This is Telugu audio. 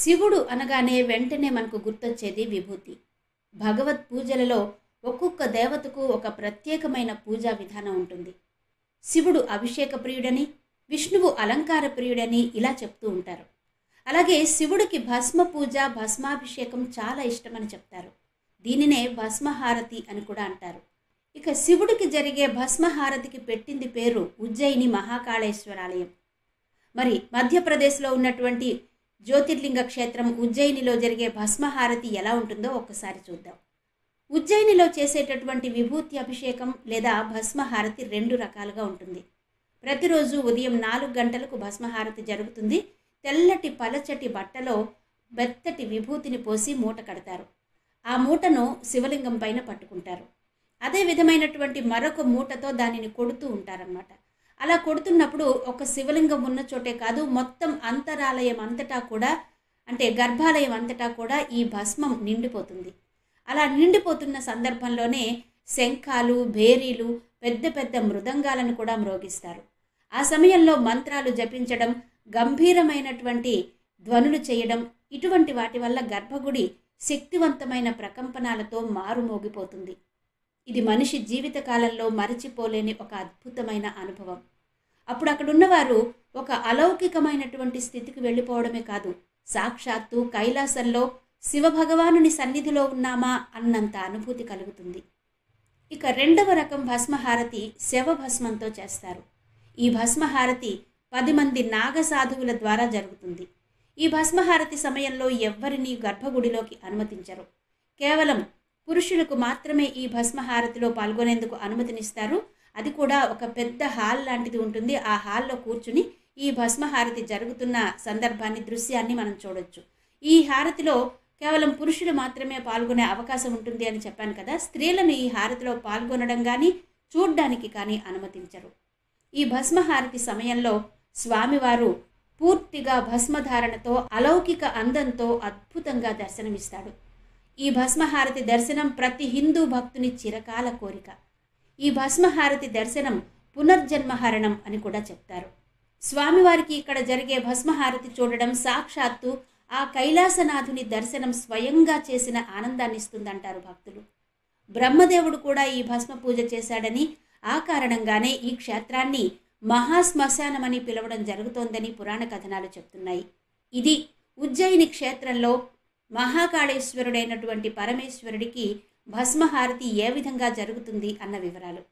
శివుడు అనగానే వెంటనే మనకు గుర్తొచ్చేది విభూతి. భగవత్ పూజలలో ఒక్కొక్క దేవతకు ఒక ప్రత్యేకమైన పూజా విధానం ఉంటుంది. శివుడు అభిషేక ప్రియుడని విష్ణువు అలంకార ప్రియుడని ఇలా చెప్తూ ఉంటారు. అలాగే శివుడికి భస్మ పూజ భస్మాభిషేకం చాలా ఇష్టమని చెప్తారు. దీనినే భస్మహారతి అని కూడా అంటారు. ఇక శివుడికి జరిగే భస్మహారతికి పెట్టింది పేరు ఉజ్జయిని మహాకాళేశ్వరాలయం. మరి మధ్యప్రదేశ్లో ఉన్నటువంటి జ్యోతిర్లింగ క్షేత్రం ఉజ్జయినిలో జరిగే భస్మహారతి ఎలా ఉంటుందో ఒక్కసారి చూద్దాం. ఉజ్జయినిలో చేసేటటువంటి విభూతి అభిషేకం లేదా భస్మహారతి రెండు రకాలుగా ఉంటుంది. ప్రతిరోజు ఉదయం నాలుగు గంటలకు భస్మహారతి జరుగుతుంది. తెల్లటి పలచటి బట్టలో బెత్తటి విభూతిని పోసి మూట కడతారు. ఆ మూటను శివలింగం పైన పట్టుకుంటారు. అదే విధమైనటువంటి మరొక మూటతో దానిని కొడుతూ ఉంటారన్నమాట. అలా కొడుతున్నప్పుడు ఒక శివలింగం ఉన్న చోటే కాదు మొత్తం అంతరాలయం అంతటా కూడా అంటే గర్భాలయం అంతటా కూడా ఈ భస్మం నిండిపోతుంది. అలా నిండిపోతున్న సందర్భంలోనే శంఖాలు భేరీలు పెద్ద పెద్ద మృదంగాలను కూడా మ్రోగిస్తారు. ఆ సమయంలో మంత్రాలు జపించడం గంభీరమైనటువంటి ధ్వనులు చేయడం ఇటువంటి వాటి వల్ల గర్భగుడి శక్తివంతమైన ప్రకంపనాలతో మారుమోగిపోతుంది. ఇది మనిషి జీవితకాలంలో మరచిపోలేని ఒక అద్భుతమైన అనుభవం. అప్పుడు అక్కడున్నవారు ఒక అలౌకికమైనటువంటి స్థితికి వెళ్ళిపోవడమే కాదు సాక్షాత్తు కైలాసంలో శివభగవానుని సన్నిధిలో ఉన్నామా అన్నంత అనుభూతి కలుగుతుంది. ఇక రెండవ రకం భస్మహారతి శవభస్మంతో చేస్తారు. ఈ భస్మహారతి పది మంది నాగసాధువుల ద్వారా జరుగుతుంది. ఈ భస్మహారతి సమయంలో ఎవ్వరినీ గర్భగుడిలోకి అనుమతించరు. కేవలం పురుషులకు మాత్రమే ఈ భస్మహారతిలో పాల్గొనేందుకు అనుమతినిస్తారు. అది కూడా ఒక పెద్ద హాల్ లాంటిది ఉంటుంది. ఆ హాల్లో కూర్చుని ఈ భస్మహారతి జరుగుతున్న సందర్భాన్ని దృశ్యాన్ని మనం చూడొచ్చు. ఈ హారతిలో కేవలం పురుషులు మాత్రమే పాల్గొనే అవకాశం ఉంటుంది అని చెప్పాను కదా. స్త్రీలను ఈ హారతిలో పాల్గొనడం కానీ చూడ్డానికి కానీ అనుమతించరు. ఈ భస్మహారతి సమయంలో స్వామివారు పూర్తిగా భస్మధారణతో అలౌకిక అందంతో అద్భుతంగా దర్శనమిస్తాడు. ఈ భస్మహారతి దర్శనం ప్రతి హిందూ భక్తుని చిరకాల కోరిక. ఈ భస్మహారతి దర్శనం పునర్జన్మహరణం అని కూడా చెప్తారు. స్వామివారికి ఇక్కడ జరిగే భస్మహారతి చూడడం సాక్షాత్తు ఆ కైలాసనాథుని దర్శనం స్వయంగా చేసిన ఆనందాన్ని ఇస్తుందంటారు భక్తులు. బ్రహ్మదేవుడు కూడా ఈ భస్మ పూజ చేశాడని ఆ కారణంగానే ఈ క్షేత్రాన్ని మహాశ్మశానమని పిలవడం జరుగుతోందని పురాణ కథనాలు చెప్తున్నాయి. ఇది ఉజ్జయిని క్షేత్రంలో మహాకాళేశ్వరుడైనటువంటి పరమేశ్వరుడికి భస్మహారతి ఏ విధంగా జరుగుతుంది అన్న వివరాలు.